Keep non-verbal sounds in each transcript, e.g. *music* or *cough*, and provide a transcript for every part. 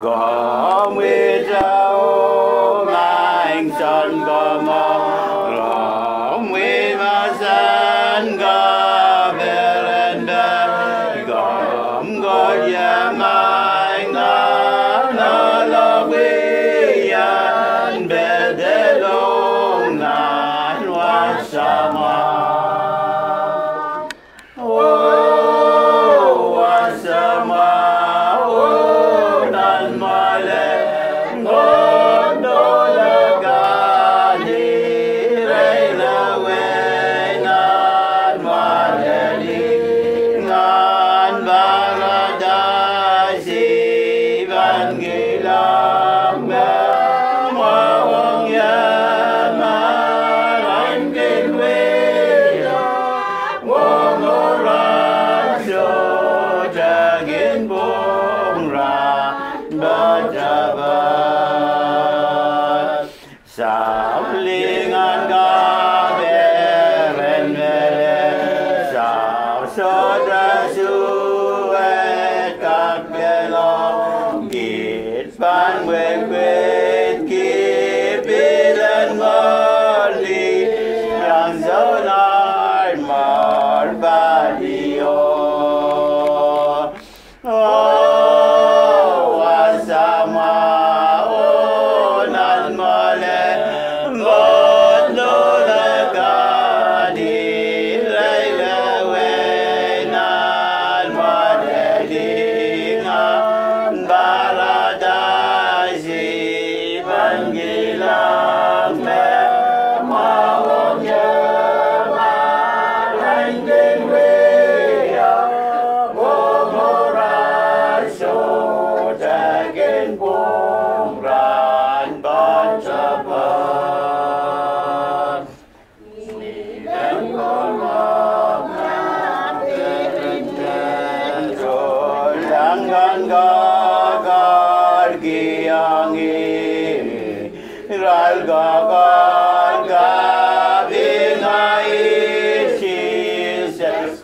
gomwe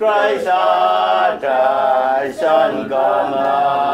Christ our salvation come.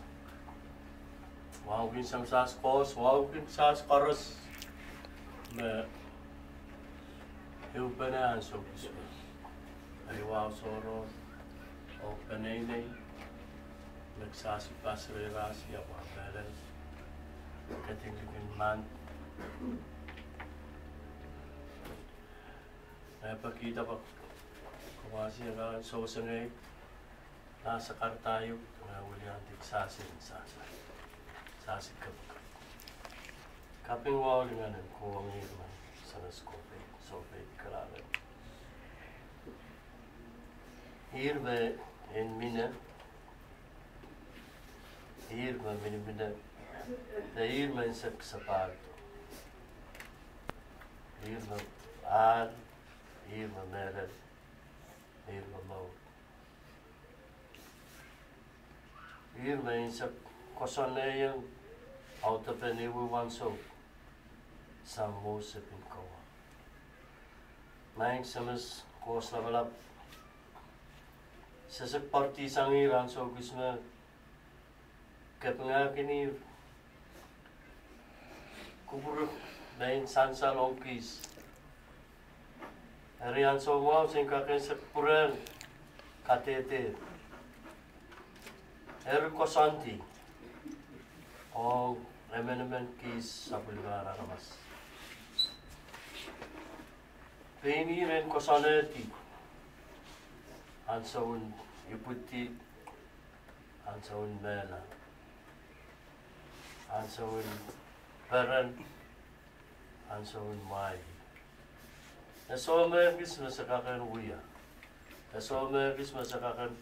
Wawagin sang saskos, wawagin saskaros. Me hiupanaan sokis. Aliwaw soro, o panenay. Nagsasipas riras, yawa belas. Katingin man. Napakita pa kumasi na so sanay. Nasa kartayo, wala ang tigsasin sa akin. classical. Kapingwag na ng kuwangin sa naskope, sope kalalan. Hier ve en mine, hier ve mine mine, de hier men sep sapato. Hier ve aan, hier ve meret, hier wanso Sam mose pin kowa Maing samas kos lavalap Sasak parti so gusna Kapanga kini kubur lain sansa longkis Arian so mau sing kaken sa kurang katete. Eru kosanti. all remnant keys sa Bulgara Rabas. Beni ren kosaneti ansaun yuputi ansaun mela ansaun peren ansaun mai. Nasoma bis masakakan uya. Nasoma bis masakakan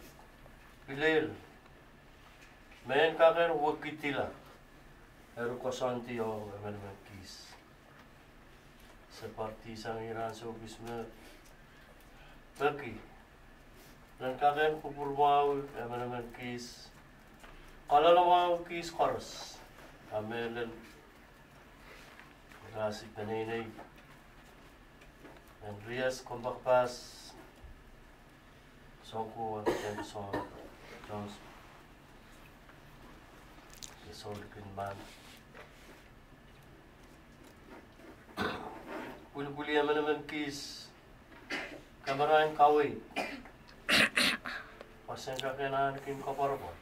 bilil. Men kakan wakitila. Eru kosanti o remenemen kis. Seperti sang iran so bisme Bagi. Dan kakan kupur mau remenemen kis. Kalau lo mau kis koros. Amelen. Rasi penenei. En Rias kompakpas. Sonko en son Jones. Det såg kun man. Buli-buli mana kis. Yang kawai. *coughs* Pasang kakenan kin kopar po.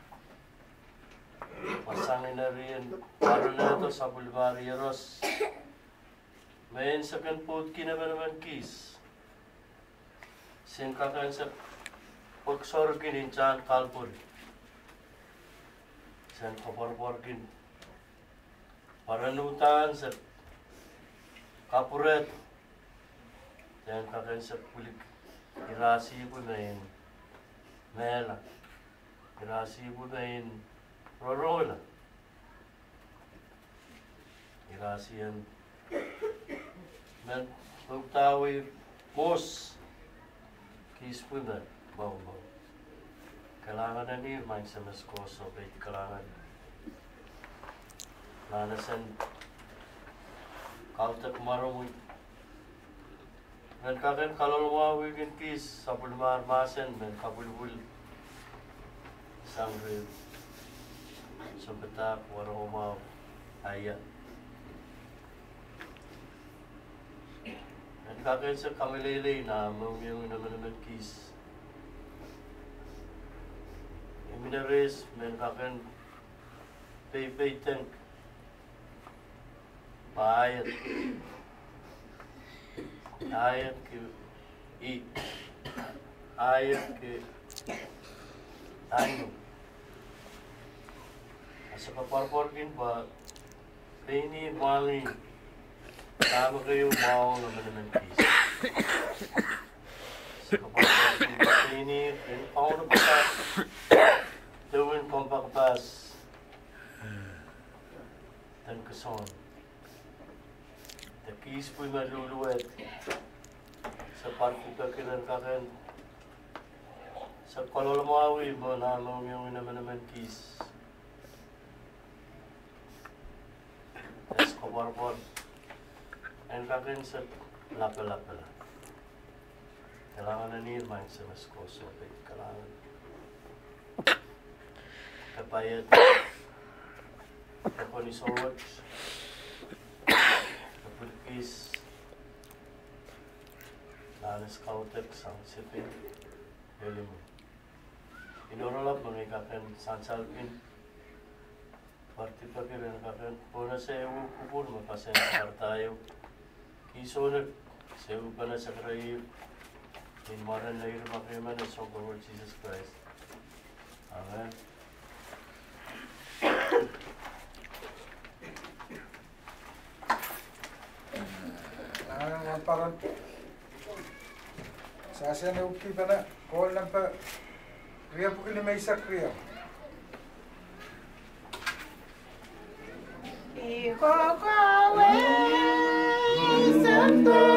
Pasang na rin. Paro na sa. Main sa kan pot kina ba naman kis. Sin kakan sa pagsor kin chan kalpur. San kopar kin. Paranutan sa kapuret. Lenkarense pulik irasi bunain mela. Irasi bunain rorola. Irasi yan. Men magtawi mos kispuna bawbaw kailangan na niya man sa mas koso kahit kailangan. Lanasan kautak maramot Men kakan kalau luar weekend kis sabul mar masen men kabul bul. Sangre sebetak warung mau ayat Men kakan sa kamilele na yung naman naman kis. Eminares men kakan pay pay tank. Bayat ayat ke i ayat ke ano asa pa ini mali tama kayo mau naman naman kis sa paparporkin pa ini ini paano pa ka tuwin pampakpas dan keson Takis po'y maluluwet sa pagkikakilan kakin sa kalulumawi mo namang yung naman naman kis. Es kobarbar. And kakin sa lapala-lapala. Kailangan na nirman sa mas koso. Kailangan. Kapayat. Ni Sowat. is Aris Kautek sang sipin ilmu. Inorolap mengikakan sansalpin partipakir yang kakan pona sewu kupur makasen partayu kisonak sewu pana sakrayu in modern layer of human and so Jesus Christ. Amen. Parenti. ශාසනය උක්තිපන කෝල්නම්ප ක්‍රියපු කිලිමේස ක්‍රියා. Hijo, cabe, santo.